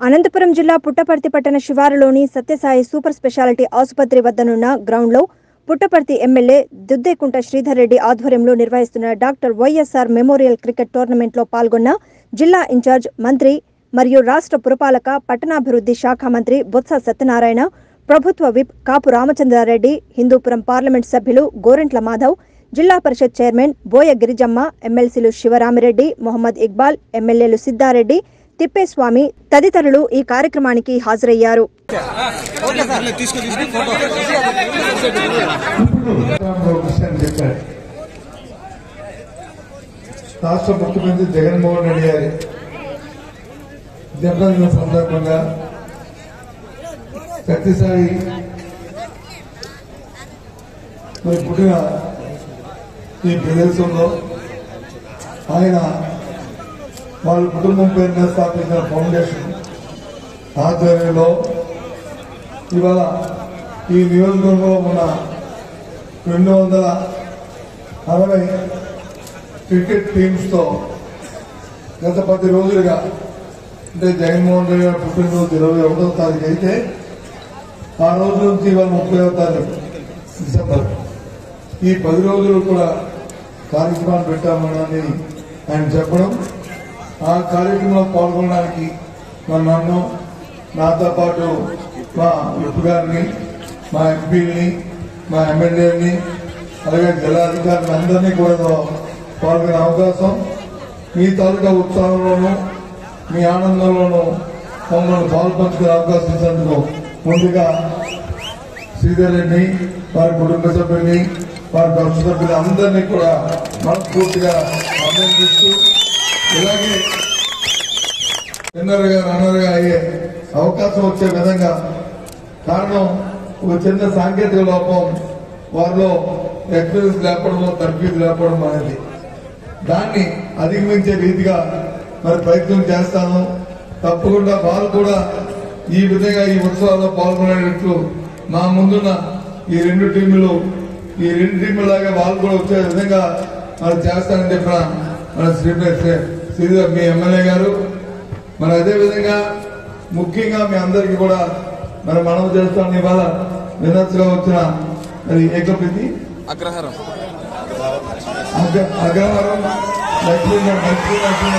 అనంతపురం జిల్లా పుట్టపర్తి పట్టణ శివారులోని సత్యసాయి సూపర్ స్పెషాలిటీ ఆసుపత్రి వద్దనున్న గ్రౌండ్లో పుట్టపర్తి ఎమ్మెల్యే దుద్దేకుంట శ్రీధర్ రెడ్డి ఆధ్వర్యంలో నిర్వహిస్తున్న డాక్టర్ వైఎస్ఆర్ మెమోరియల్ క్రికెట్ టోర్నమెంట్లో పాల్గొన్న జిల్లా ఇన్ఛార్జ్ మంత్రి మరియు రాష్ట్ర పురపాలక పట్టణాభివృద్ధి శాఖ మంత్రి బొత్స సత్యనారాయణ ప్రభుత్వ విప్ కాపు రామచంద్రారెడ్డి హిందూపురం పార్లమెంట్ సభ్యులు గోరెంట్ల మాధవ్ జిల్లా పరిషత్ చైర్మన్ బోయ గిరిజమ్మ ఎమ్మెల్సీలు శివరామిరెడ్డి మొహమ్మద్ ఇక్బాల్ ఎమ్మెల్యేలు సిద్ధారెడ్డి తిప్పేస్వామి తదితరులు ఈ కార్యక్రమానికి హాజరయ్యారు. రాష్ట్ర ముఖ్యమంత్రి జగన్మోహన్ రెడ్డి గారి జన్మదిన సందర్భంగా ప్రతిసారి మరి పుట్టిన ఈ ప్రదేశంలో ఆయన వాళ్ళ కుటుంబం పేరున స్థాపించిన ఫౌండేషన్ ఆధ్వర్యంలో ఇవాళ ఈ నియోజకవర్గంలో ఉన్న రెండు వందల అరవై క్రికెట్ టీమ్స్తో గత పది రోజులుగా అంటే జగన్మోహన్ రెడ్డి గారు పుట్టినరోజు ఇరవై ఒకటో తారీఖు అయితే ఆ రోజు నుంచి ఇవాళ ముప్పై తారీఖు డిసెంబర్. ఈ పది రోజులు కూడా కార్యక్రమాలు పెట్టామని ఆయన చెప్పడం ఆ కార్యక్రమంలో పాల్గొనడానికి మా నన్ను నాతో పాటు మా విప్ గారిని మా ఎంపీని మా ఎమ్మెల్యేని అలాగే జిల్లాధికారులు అందరినీ కూడా పాల్గొనే అవకాశం. మీ తాలూకా ఉత్సాహంలోనూ మీ ఆనందంలోనూ మమ్మల్ని పాల్పంచుకునే అవకాశం ఇచ్చినందుకు ముందుగా శ్రీధర్ని వారి కుటుంబ సభ్యుల్ని వారి పక్ష సభ్యులు అందరినీ కూడా మనస్ఫూర్తిగా అభినందిస్తూ ఇలాగే విన్నర్గా రన్నర్గా అయ్యే అవకాశం వచ్చే విధంగా కారణం ఒక చిన్న సాంకేతిక లోపం వారిలో ఎక్స్పీరియన్స్ లేకపోవడం తర్ఫీదు లేకపోవడం అనేది. దాన్ని అధిగమించే రీతిగా మరి ప్రయత్నం చేస్తాను. తప్పకుండా వారు కూడా ఈ విధంగా ఈ ఉత్సవాల్లో పాల్గొనేటట్లు మా ముందున్న ఈ రెండు టీములు ఈ రెండు టీములాగా వాళ్ళు కూడా వచ్చే విధంగా మరి చేస్తానని చెప్పిన మన శ్రీ శ్రీధర్ మీ ఎమ్మెల్యే గారు. మరి అదే విధంగా ముఖ్యంగా మీ అందరికీ కూడా మరి మనం చేస్తాం ఇవాళ వినర్స్గా వచ్చిన మరి ఏకప్రీతి అగ్రహారం. అగ్ర- అగ్రహారం లక్ష్మీ లక్ష్మీ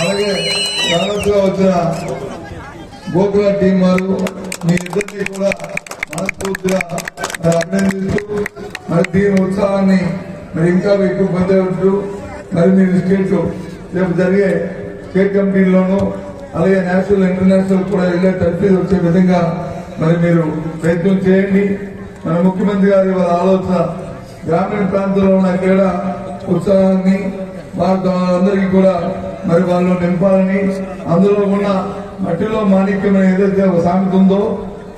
అలాగే రానర్స్గా వచ్చిన గోకుల టీం వారు. మీ ఇద్దరికి కూడా మనస్ఫూర్తిగా అభినందిస్తూ మరి దీని ఉత్సాహాన్ని మరి ఇంకా ఎక్కువ పని పొందేటట్టు మరి మీరు స్టేట్ రేపు జరిగే స్టేట్ కమిటీల్లోనూ అలాగే నేషనల్ ఇంటర్నేషనల్ కూడా వెళ్ళే తర్ఫీదు వచ్చే విధంగా మరి మీరు ప్రయత్నం చేయండి. మన ముఖ్యమంత్రి గారి వాళ్ళ ఆలోచన గ్రామీణ ప్రాంతంలో ఉన్న క్రీడా ఉత్సాహాన్ని వాళ్ళందరికీ కూడా మరి వాళ్ళు నింపాలని అందులో ఉన్న మట్టిలో మాణిక్యం ఏదైతే ఒక సామెత ఉందో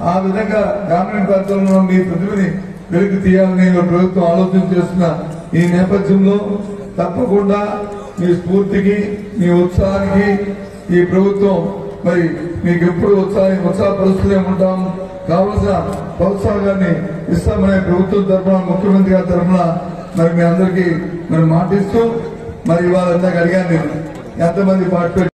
ఆ విధంగా గ్రామీణ ప్రాంతంలో మీ ప్రతిభని వెలికి తీయాలని ప్రభుత్వం ఆలోచన చేస్తున్న. ఈ నేపథ్యంలో తప్పకుండా మీ స్ఫూర్తికి మీ ఉత్సాహానికి ఈ ప్రభుత్వం మరి మీకు ఎప్పుడు ఉత్సాహం ఉత్సాహపరుస్తూనే ఉంటాం. కావలసిన ప్రోత్సాహాన్ని ఇస్తామనే ప్రభుత్వం తరఫున ముఖ్యమంత్రి గారి తరఫున మరి మీ అందరికీ మరి మాటిస్తూ మరి ఇవాళ అందాక అడిగాను నేను ఎంతమంది పార్టిసిపేట్